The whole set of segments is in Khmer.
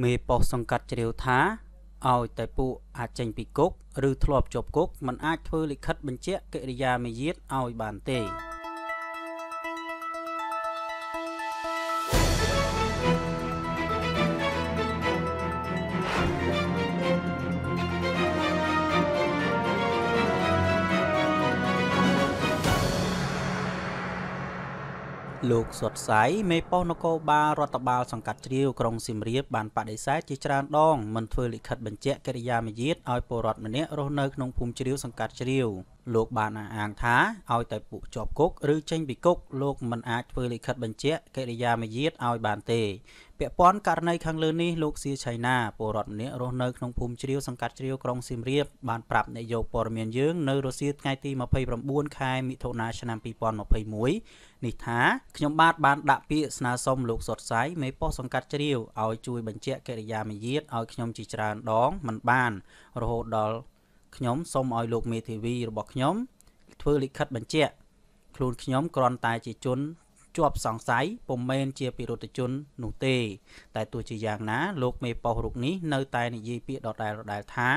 មេប៉ុស្តិ៍សង្កាត់ជ្រាវថាឲ្យតែពួកអាចចេញពីគុកឬធ្លាប់ជាប់គុកមិនអាចធ្វើលិខិតបញ្ជាក់កិរិយាមាយាទឲ្យបានទេ លោកសុតសៃមេប៉ុស្តិ៍នគរបាលរដ្ឋបាលសង្កាត់ជ្រាវក្រុងសៀមរាបបានបដិសេធជាច្រើនដងមិនធ្វើលិខិតបញ្ជាក់កិរិយាមាយាទឲ្យពលរដ្ឋម្នាក់រស់នៅក្នុងភូមិជ្រាវសង្កាត់ជ្រាវលោកបានអះអាងថាឲ្យតែពួកជាប់គុកឬចេញពីគុកលោកមិនអាចធ្វើលិខិតបញ្ជាក់កិរិយាមាយាទឲ្យបានទេពាក់ព័ន្ធករណីខាងលើនេះលោកសៀឆៃណាពលរដ្ឋម្នាក់រស់នៅក្នុងភូមិជ្រាវសង្កាត់ជ្រាវក្រុងសៀមរាបបានប្រាប់នាយកព័ត៌មានយើងនៅរសៀលថ្ងៃទី29ខែមិថុនាឆ្នាំ2021នេះថាខ្ញុំបាទបានដាក់ពាក្យស្នើសុំលោកសុតសៃមេប៉ុស្តិ៍សង្កាត់ជ្រាវឲ្យជួយបញ្ជាក់កិរិយាមាយាទឲ្យខ្ញុំជាច្រើនដងមិនបានរហូតដល់ ខ្ញុំសូមឲ្យលោកមេធាវីរបស់ខ្ញុំធ្វើលិខិតបញ្ជាក់ខ្លួនខ្ញុំគ្រាន់តែជាជនជាប់សង្ស័យពុំមែនជាពិរុទ្ធជននោះទេ តែទោះជាយ៉ាងណាលោកមេប៉ុស្តិ៍រូបនេះនៅតែនិយាយពាក្យដដែលដដែលថា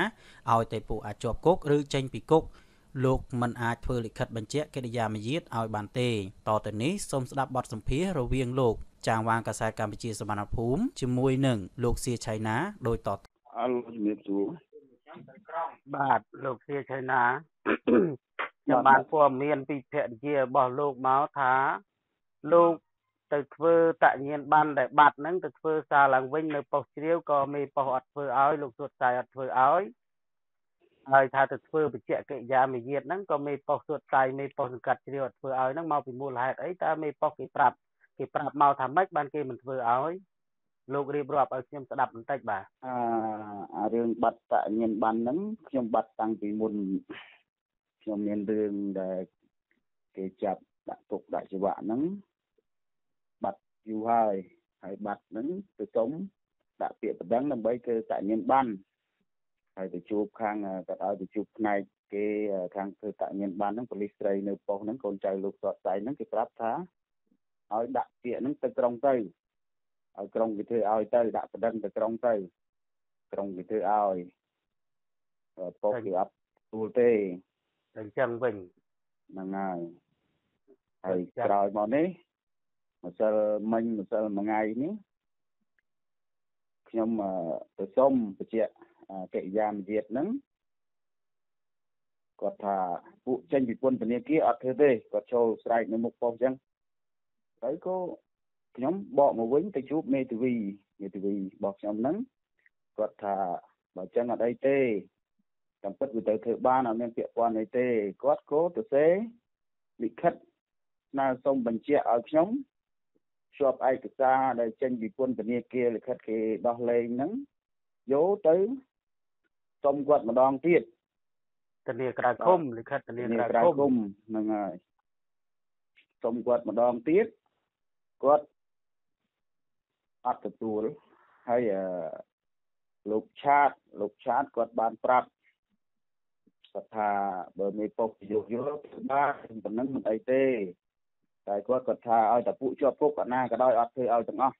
ឲ្យតែពួកអាចជាប់គុកឬចេញពីគុកលោកមិនអាចធ្វើលិខិតបញ្ជាក់កិរិយាមាយាទឲ្យបានទេតទៅនេះសូមស្ដាប់បទសម្ភាសន៍រវាងលោកចាងវាងកាសែតកម្ពុជាសមត្ថភូមិជាមួយនឹងលោកសៀឆៃណាដោយតទៅអល់ជំរាបសួរ បាទលោកសៀឆៃណាខ្ញុំបានព័ត៌មានពីភរិយារបស់លោកមកថាលោកទៅធ្វើតញ្ញាណបានដែលបាត់ហ្នឹងទៅធ្វើសារឡើងវិញនៅប៉ុស្តិ៍ជ្រាវក៏មេប៉ុស្តិ៍អត់ធ្វើឲ្យលោកសុតសាយអត់ធ្វើឲ្យហើយថាទៅធ្វើបច្ចៈកិរិយាមាយាទហ្នឹងក៏មេប៉ុស្តិ៍សុតសាយមេប៉ុស្តិ៍សង្កាត់ជ្រាវអត់ធ្វើឲ្យហ្នឹងមកពីមូលហេតុអីតើមេប៉ុស្តិ៍គេប្រាប់គេប្រាប់មកថាម៉េចបានគេមិនធ្វើឲ្យ លោករៀបរាប់ឲ្យខ្ញុំស្ដាប់បន្តិចបាទអឺរឿងបាត់តញ្ញាណបានហ្នឹងខ្ញុំបាត់តាំងពីមុនខ្ញុំមានរឿងដែលគេចាប់ដាក់ទុកដាក់ជីវៈហ្នឹងយូរហើយហើយបាត់ហ្នឹងទៅសុំដាក់ពាក្យបណ្ដឹងដើម្បីគឺតញ្ញាណបានហើយទៅជួបខាងគាត់ឲ្យទៅជួបផ្នែកគេខាងធ្វើតញ្ញាណបានហ្នឹងប៉ូលីសស្រីនៅប៉ុស្តិ៍ហ្នឹងកូនចៅលោកសតសៃហ្នឹងគេប្រាប់ថាឲ្យដាក់ពាក្យហ្នឹងទៅក្រុងទៅ ឲ្យក្រុងគេធ្វើឲ្យទៅដាក់បណ្ដឹងទៅក្រុងទៅក្រុងគេធ្វើឲ្យប៉ុស្តិ៍គេអត់ទូលទេអញ្ចឹងវិញហ្នឹងហើយហើយក្រោយមកនេះម្សិលមិញម្សិលមួយថ្ងៃនេះខ្ញុំទៅសុំបញ្ជាក់កិរិយាមយាទហ្នឹងគាត់ថាពួកចេញពីពន្ធនាគារអត់ធ្វើទេគាត់ចូលស្រែកនៅមុខប៉ុស្តិ៍អញ្ចឹងហើយក៏ ខ្ញុំបកមកវិញទៅជួបមេធាវីមេធាវីរបស់ខ្ញុំហ្នឹងគាត់ថាបើអញ្ចឹងអត់អីទេតាមពិតវាទៅធ្វើបានអត់មានពាក្យព័ន្ធអីទេគាត់ក៏ទៅសេលិខិតស្នើសុំបញ្ជាក់ឲ្យខ្ញុំជាប់ឯកសារដែលចេញពីពន្ធនាគារលិខិតគេដោះលែងហ្នឹងយកទៅសុំគាត់ម្ដងទៀតធនាក្រៅឃុំលិខិតធនាក្រៅឃុំហ្នឹងហើយសុំគាត់ម្ដងទៀតគាត់ អត់ទទួលហើយលោកឆាតលោកឆាតគាត់បានប្រាប់គាត់ថាបើមានពុកយោគយល់បានប៉ុណ្ណឹងមិនអីទេតែគាត់គាត់ថាឲ្យតែពួកជាប់គុកអាណាក៏ដោយអត់ធ្វើឲ្យទាំងអស់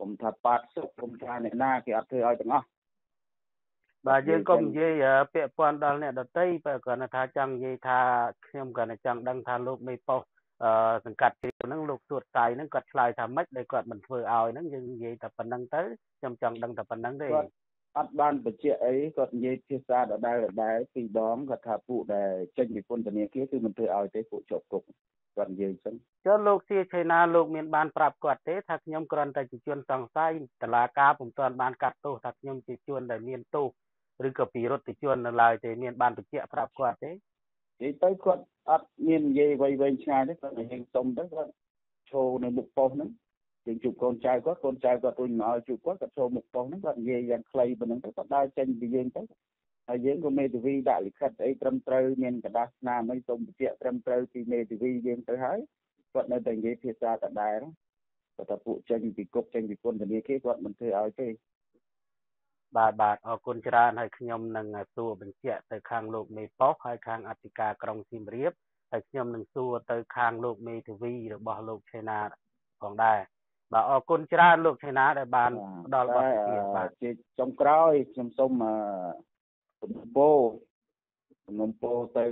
កុំថាប៉ាត់សុកកុំថាអ្នកណាគេអត់ធ្វើឲ្យទាំងអស់បាទយើងកុំនិយាយពាក់ព័ន្ធដល់អ្នកដតីបើគាត់ថាចង់និយាយថាខ្ញុំគាត់ចង់ដឹងថាលោកមេប៉ុស្តិ៍ អឺសង្កាត់ជ្រាវហ្នឹងលោកសួតសាយហ្នឹងគាត់ឆ្លើយថាម៉េចដែលគាត់មិនធ្វើឲ្យហ្នឹងយើងនិយាយតែប៉ុណ្្នឹងទៅខ្ញុំចង់ដឹងតែប៉ុណ្្នឹងទេគាត់អត់បានបញ្ជាក់អីគាត់និយាយភាសាដដែលដដែលពីរដងគាត់ថាពួកដែលចេញពីពន្ធនាគារគឺមិនធ្វើឲ្យទេពួកជាប់គុកគាត់និយាយអញ្ចឹងចុះលោកសៀឆៃណាលោកមានបានប្រាប់គាត់ទេថាខ្ញុំគ្រាន់តែជាជនសង្ស័យតឡាការពុំទាន់បានកាត់ទោសថាខ្ញុំជាជនដែលមានទោសឬក៏ពីរដ្ឋជននៅឡើយទេមានបានបញ្ជាក់ប្រាប់គាត់ទេ និយាយទៅគាត់អត់មាននិយាយវៃវែងឆ្ងាយទេគាត់និយាយសុំទៅគាត់ឈោនៅមុខប៉ុស្តិ៍ហ្នឹងយើងជួបកូនចៅគាត់កូនចៅគាត់រុញមកឲ្យជួបគាត់គាត់ចូលមុខប៉ុស្តិ៍ហ្នឹងគាត់និយាយយ៉ាងខ្លីប៉ុណ្្នឹងទៅគាត់ដើរចេញពីយើងទៅហើយយើងក៏មេធាវីដាក់លិខិតអីត្រឹមត្រូវមានកដាស់ស្នាមអីសូមបញ្ជាក់ត្រឹមត្រូវពីមេធាវីយើងទៅហើយគាត់នៅតែនិយាយភាសាដដែលគាត់ថាពួកចេញពីគុកចេញពីពន្ធនាគារគាត់មិនធ្វើឲ្យទេ បាទបាទអរគុណច្រើនហើយខ្ញុំនឹងសួរបញ្ជាក់ទៅខាងលោកមេប៉ុស្ហើយខាងអធិការក្រុងសៀមរាបហើយខ្ញុំនឹងសួរទៅខាងលោកមេធាវីរបស់លោកឆេណាផងដែរបាទអរគុណច្រើនលោកឆៃណាដែលបានផ្ដល់បទពិសោធន៍បាទជាចុងក្រោយខ្ញុំសូមសំណពោសំណពោទៅ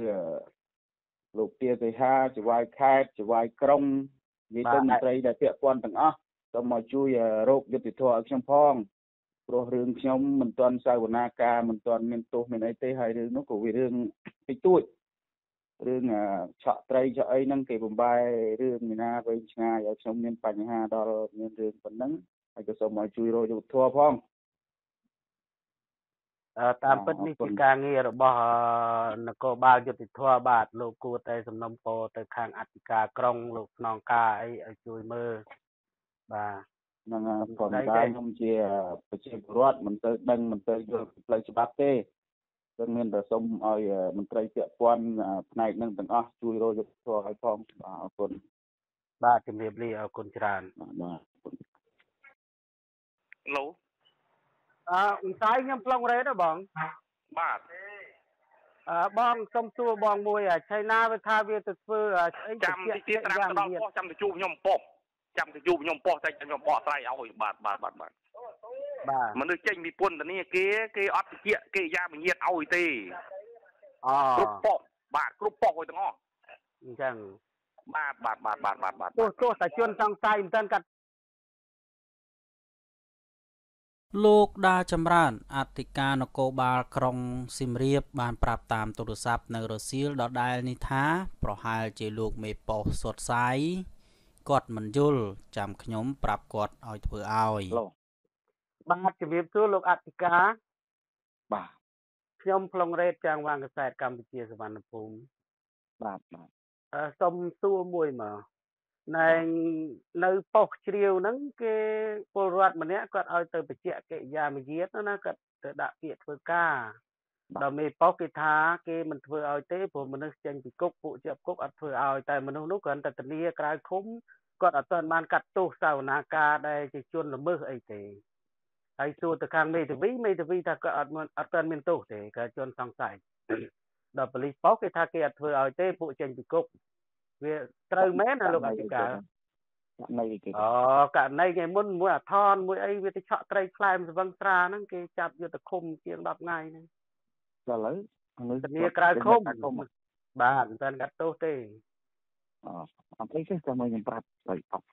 លោកទាសីហាចវាយខេត្តចវាយក្រុងនិយាយទៅមន្ត្រីដែលពាក់ព័ន្ធទាំងអស់សូមមកជួយរោគយុទ្ធធម៌ឲ្យខ្ញុំផង ព្រោះរឿងខ្ញុំមិនទាន់សាវនាការមិនទាន់មានទោសមានអីទេហើយរឿងនោះក៏វារឿងតិចតួចរឿងឆក់ត្រីឆក់អីហ្នឹងគេបំបែរឿងមីណាវែងឆ្ងាយឲ្យខ្ញុំមានបញ្ហាដល់មានរឿងប៉ុណ្ណឹងហើយក៏សូមឲ្យជួយរកយុទ្ធធម៌ផងតាមពិតនេះជាការងាររបស់នគរបាលយុតិធធបាទលោកគួរតែសំណុំពរទៅខាងអធិការក្រុងលោកស្នងការអីឲ្យជួយមើលបាទហ្នឹងប៉ុន្តែខ្ញុំជាប្រជាពលរដ្ឋមិនទៅដឹងមិនទៅយល់ផ្លូវច្បាប់ទេគឺមានតែសូមឲ្យមន្ត្រីពាក់ព័ន្ធផ្នែកនឹងទាំងអស់ជួយរកយុទ្ធធម៌ឲ្យផងបាទអរគុណបាទជំរាបលាអរគុណច្រើនបាទឡូអឺអ៊ុំសាយខ្ញុំប្លុងរ៉េតហ៎បងបាទអឺបងសុំសួរបងមួយឆៃណាវាថាវាទៅធ្វើអីចាំតិចទៀតត្រាំទៅដល់ប៉ុស្តិ៍ចាំទៅជួបខ្ញុំប៉ុស្តិ៍ ចាំទៅជួបខ្ញុំប៉ុស្តិ៍តែខ្ញុំបកស្រាយឲ្យបាទបាទបាទបាទបាទមនុស្សចេញពីពន្ធនាគារគេអត់តិចគេយ៉ាមញាតឲ្យទេអូគ្រប់ប៉ុស្តិ៍បាទគ្រប់ប៉ុស្តិ៍ឲ្យទាំងអស់អញ្ចឹងបាទបាទបាទបាទបាទបាទទោះទោះតែជនសង្ស័យមិនទាន់កាត់លោកដាចម្រើនអធិការនគរបាលក្រុងសៀមរាបបានប្រាប់តាមទូរស័ព្ទនៅរសៀលដដែលនេះថា ប្រហែលជាលោកមេប៉ុសសុតសាយ គាត់មិនយល់ចាំខ្ញុំប្រាប់គាត់ឲ្យធ្វើឲ្យបាទជំរាបសួរលោកអធិការបាទខ្ញុំប្លុងរ៉េតចាងវាងកសែតកម្ពុជាសវណ្ណភូមិបាទបាទអឺសុំសួរមួយមកណែនៅប៉ុស្តិ៍ជ្រាវហ្នឹងគេពលរដ្ឋម្នាក់គាត់ឲ្យទៅបញ្ជាក់កិរិយាមយាទណាគាត់ទៅដាក់ពាក្យធ្វើការ ដល់មេប៉ុស្តិ៍គេថាគេមិនធ្វើឲ្យទេព្រោះមនុស្សចេញពីគុកពួកជាប់គុកអត់ធ្វើឲ្យតែមនុស្សនោះគ្រាន់តែធានាក្រៅឃុំគាត់អត់ទាន់បានកាត់ទោសសាវនាការដែលជាជនល្មើសអីទេហើយសួរទៅខាងមេធាវីមេធាវីថាគាត់អត់អត់ទាន់មានទោសទេគាត់ជនសង្ស័យដល់ប៉ូលីសប៉ុស្តិ៍គេថាគេអត់ធ្វើឲ្យទេពួកចេញពីគុកវាត្រូវមែនណាលោកអធិការករណីគេអូករណីគេមុនមួយអាថនមួយអីវាទៅឆក់ត្រីខ្លែមស្វឹងត្រាហ្នឹងគេចាប់យកទៅឃុំជាង10ថ្ងៃហ្នឹង ដល់ឥឡូវនេះធានាក្រៅឃុំបាទមិនទាន់កាត់ទោសទេអូអត់អីទេតែមកខ្ញុំប្រាប់ទៅអត់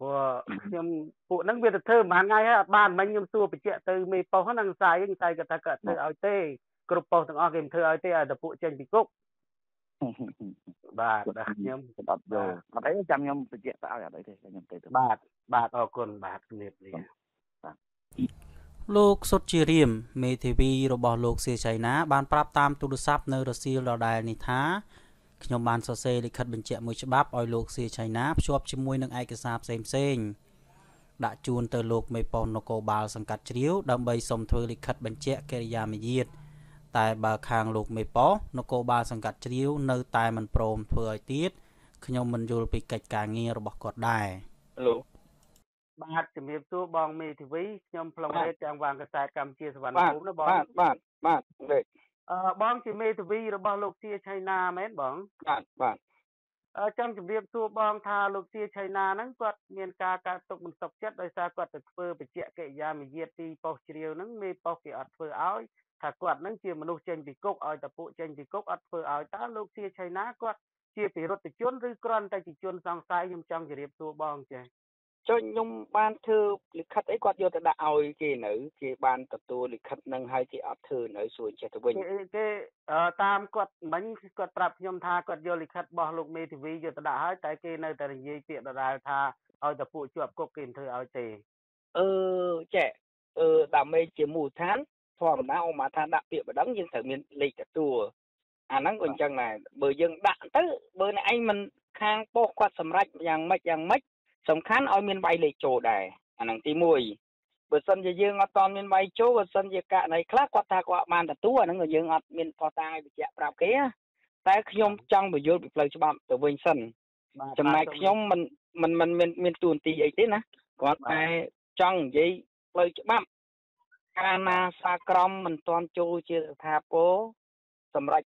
ព្រោះខ្ញុំពួកហ្នឹងវាទៅធ្វើប្រហែលថ្ងៃហើយអត់បានមិញខ្ញុំសួរបញ្ជាក់ទៅមេប៉ុស្ហ្នឹងសាយហ្នឹងសាយគាត់ថាគាត់ធ្វើឲ្យទេគ្រប់ប៉ុស្ទាំងអស់គេមិនធ្វើឲ្យទេឲ្យតែពួកចេញពីគុកបាទខ្ញុំអត់យកអត់អីចាំខ្ញុំបញ្ជាក់ទៅឲ្យអត់អីទេខ្ញុំទៅបាទបាទអរគុណបាទជំរាបលា លោកសុតជារៀមមេធាវីរបស់លោកសៀចៃណា បានប្រាប់តាមទូរស័ព្ទនៅរសៀលដដែលនេះថាខ្ញុំបានសរសេរលិខិតបញ្ជាក់មួយច្បាប់ឲ្យលោកសៀចៃណាភ្ជាប់ជាមួយនឹងឯកសារផ្សេងផ្សេងដាក់ជូនទៅលោកមេប៉ុននគរបាលសង្កាត់ជ្រាវដើម្បីសុំធ្វើលិខិតបញ្ជាក់កិរិយាមយាទតែបើខាងលោកមេប៉ោនគរបាលសង្កាត់ជ្រាវនៅតែមិនព្រមធ្វើឲ្យទៀតខ្ញុំមិនយល់ពីកិច្ចការងាររបស់គាត់ដែរលោក បាទជំរាបសួរបងមេធាវីខ្ញុំប្លុងរ៉េតចាំងវាងកសែតកម្ពុជាសវណ្ណភូមិណាបងបាទបាទបាទលេខអឺបងជាមេធាវីរបស់លោកជាឆៃណាមែនបងបាទបាទអឺចាំជម្រាបសួរបងថាលោកជាឆៃណាហ្នឹងគាត់មានការកើតទុកមិនសុខចិត្តដោយសារគាត់ទៅធ្វើបច្ចៈកិរិយាមយាទទីប៉ុស្តិ៍ជ្រាវហ្នឹងមេប៉ុស្តិ៍គេអត់ធ្វើឲ្យថាគាត់នឹងជាមនុស្សចេញពីគុកឲ្យតែពួកចេញពីគុកអត់ធ្វើឲ្យតើលោកសៀឆៃណាគាត់ជាពិរុទ្ធជនឬគ្រាន់តែជាជនសង្ស័យខ្ញុំចង់ជម្រាបសួរបងចេះ ចុះខ្ញុំបានធ្វើលិខិតអីគាត់យកទៅដាក់ឲ្យគេនៅគេបានទទួលលិខិតនឹងហើយគេអត់ធ្វើនៅសួរចេះទៅវិញគេតាមគាត់មិញគាត់ប្រាប់ខ្ញុំថាគាត់យកលិខិតរបស់លោកមេធាវីយកទៅដាក់ឲ្យតែគេនៅតែនិយាយពាក្យដដែលថាឲ្យតែពួកជាប់គុកគេមិនធ្វើឲ្យទេអឺចេះអឺដើម្បីជាមូលដ្ឋានធម្មតាអូមកថាដាក់ពាក្យបដិងយើងត្រូវមានលេខទទួលអាហ្នឹងក៏អញ្ចឹងដែរបើយើងដាក់ទៅបើអ្នកឯងមិនខាងប៉ុស្តិ៍គាត់សម្រេចយ៉ាងម៉េចយ៉ាងម៉េច សំខាន់ឲ្យមានវាយលេខចូលដែរអាហ្នឹងទី1បើសិនជាយើងអត់តមានវាយចូលបើសិនជាករណីខ្លះគាត់ថាគាត់បានទទួលអាហ្នឹងក៏យើងអត់មានផុសតាងឲ្យបញ្ជាក់ប្រាប់គេតែខ្ញុំចង់បញ្យល់ពីផ្លូវច្បាប់ទៅវិញសិនចំណែកខ្ញុំមិនមិនមិនមានមានទួនាទីអីទេណាគាត់តែចង់និយាយផ្លូវច្បាប់កាលណាសាក្រមមិនទាន់ចូលជាស្ថាពរសម្រាប់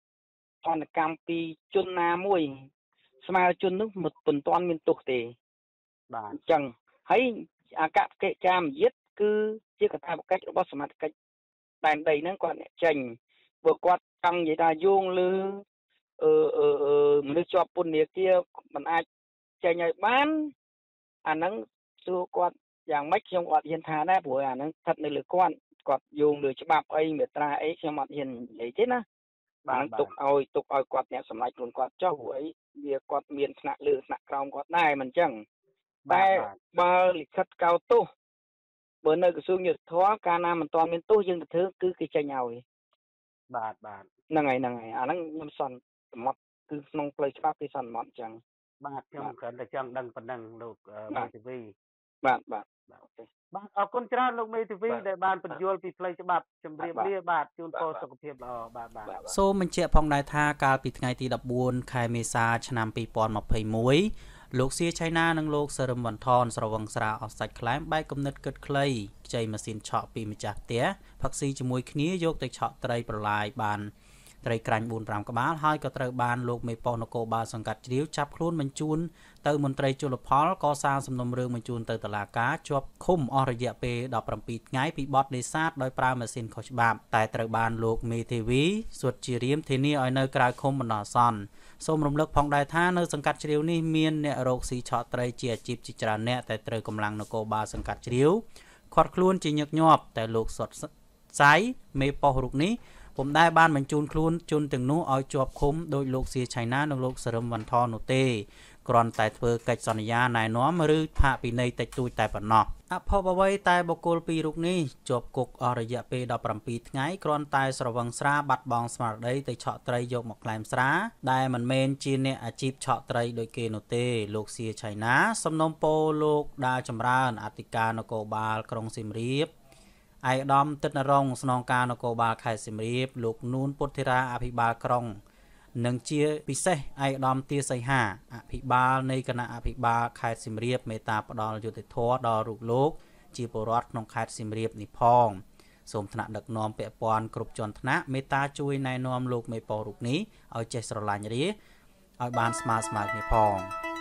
អនកម្មពីជនណាមួយស្មើជននោះមិនទាន់មានទោសទេ បាទអញ្ចឹងហើយអគ្គកិច្ចការមយាទគឺជាកតាបកិច្ចរបស់សមាជិកដែនដីហ្នឹងគាត់អ្នកចេញបើគាត់ចង់និយាយថាយោងលើអឺអឺមនុស្សជាប់ពន្ធនាគារមិនអាចចេញឲ្យបានអាហ្នឹងសួរគាត់យ៉ាងម៉េចខ្ញុំអត់ហ៊ានថាដែរព្រោះអាហ្នឹងស្ថិតនៅលើគាត់គាត់យោងលើច្បាប់អីមេត្រាអីខ្ញុំអត់ហ៊ាននិយាយទេណាបានទុកឲ្យទុកឲ្យគាត់អ្នកសម្លាច់ខ្លួនគាត់ចុះព្រោះអីវាគាត់មានថ្នាក់លើថ្នាក់ក្រោមគាត់ដែរមិនអញ្ចឹង តែបើលិខិតកោតទោសបើនៅក្រសួងយុទ្ធភ័ពកាលណាមិនទាន់មានទោសយើងទៅធ្វើគឺគេចេញឲ្យបាទបាទហ្នឹងហើយហ្នឹងហើយអាហ្នឹងខ្ញុំសន្មត់គឺក្នុងផ្លូវច្បាប់គេសន្មត់អញ្ចឹងបាទខ្ញុំគ្រាន់តែចង់ដឹងប៉ុណ្ណឹងលោកមេធាវីបាទបាទបាទអូខេបាទអរគុណច្រើនលោកមេធាវីដែលបានបញ្យល់ពីផ្លូវច្បាប់ជម្រាបលាបាទជូនពរសុខភាពល្អបាទបាទសូមបញ្ជាក់ផងដែរថាកាលពីថ្ងៃទី14ខែមេសាឆ្នាំ2021 លោកសៀឆៃណានិងលោកសរឹមវ៉ាន់ថនស្រវឹងស្រាអស់សាច់ខ្លែមបែកគំនិតគិតខ្លីខ្ចីម៉ាស៊ីនឆក់ពីម្ចាស់ផ្ទះផឹកស៊ីជាមួយគ្នាយកទៅឆក់ត្រីប្រឡាយបាន ត្រីក្រាញ់4 5ក្បាលហើយក៏ត្រូវបានលោកមេប៉ុស្តិ៍នគរបាលសង្កាត់ជ្រាវចាប់ខ្លួនបញ្ជូនទៅមន្ត្រីជលផលកសាងសំណុំរឿងបញ្ជូនទៅតុលាការជាប់ឃុំអស់រយៈពេល17ថ្ងៃពីបទនេសាទដោយប្រើម៉ាស៊ីនខុសច្បាប់តែត្រូវបានលោកមេធាវីសុតជារៀមធានាឲ្យនៅក្រៅឃុំបណ្ដោះអាសន្នសូមរំលឹកផងដែរថានៅសង្កាត់ជ្រាវនេះមានអ្នករកស៊ីឆក់ត្រីជាអាជីពជាច្រើនអ្នកតែត្រូវកម្លាំងនគរបាលសង្កាត់ជ្រាវខាត់ខ្លួនជាញឹកញាប់តែលោកសុតសៃមេប៉ុស្តិ៍រូបនេះ ពុំដែលបានបញ្ជូនខ្លួនជនទាំងនោះឲ្យជាប់ឃុំដោយលោកសៀឆៃណានិងលោកសរឹមវ៉ាន់ថននោះទេគ្រាន់តែធ្វើកិច្ចសន្យាណែនាំឬផាកពិន័យតិចតួចតែប៉ុណ្ណោះអភពអ្វីតែបុគ្គលពីររូបនេះជាប់គុកអស់រយៈពេល17ថ្ងៃគ្រាន់តែស្រវឹងស្រាបាត់បង់ស្មារតីទៅឆក់ត្រីយកមកក្លែមស្រា ដែលមិនមែនជាអ្នកអាជីពឆក់ត្រីដូចគេនោះទេលោកសៀឆៃណា សំណុំពោលោកដាចម្រើនអធិការនគរបាលក្រុងសៀមរាប ឯកឧត្តមទឹកនរងស្នងការនគរបាលខេត្តសៀមរាបលោកនួនពុទ្ធិរាអភិបាលក្រុង និងជាពិសេសឯកឧត្តមទាសីហាអភិបាលនៃគណៈអភិបាលខេត្តសៀមរាបមេត្តាផ្ដល់យុត្តិធម៌ដល់រូបលោក ជាពលរដ្ឋក្នុងខេត្តសៀមរាបនេះផងសូមថ្នាក់ដឹកនាំពាក់ព័ន្ធគ្រប់ជាន់ថ្នាក់មេត្តាជួយណែនាំលោកមេប៉ោរូបនេះឲ្យចេះស្រឡាញ់រាឲ្យបានស្មើស្មើគ្នាផង